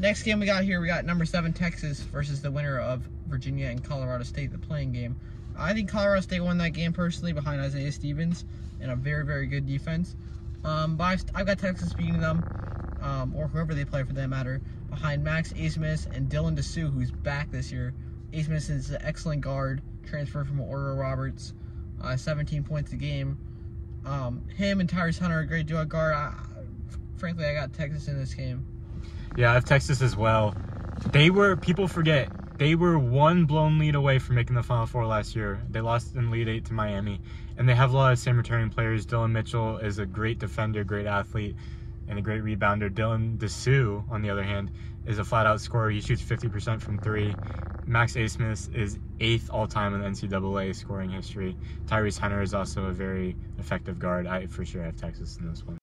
Next game we got here, we got number seven Texas versus the winner of Virginia and Colorado State, the play-in game. I think Colorado State won that game personally behind Isaiah Stevens and a very, very good defense. Um, but I've, I've got Texas beating them, um, or whoever they play for that matter, behind Max Abmas and Dylan Disu, who's back this year. Abmas is an excellent guard, transferred from Oral Roberts, uh, 17 points a game. Um, him and Tyrese Hunter a great duo guard. I, frankly, I got Texas in this game. Yeah, I have Texas as well. They were people forget they were one blown lead away from making the Final Four last year. They lost in Elite Eight to Miami, and they have a lot of same returning players. Dillon Mitchell is a great defender, great athlete, and a great rebounder. Dylan Disu, on the other hand, is a flat out scorer. He shoots 50% from three. Max Abmas is eighth all time in the NCAA scoring history. Tyrese Hunter is also a very effective guard. I for sure have Texas in this one.